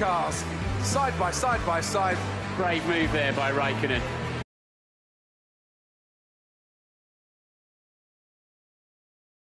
cars, side by side by side. Great move there by Raikkonen.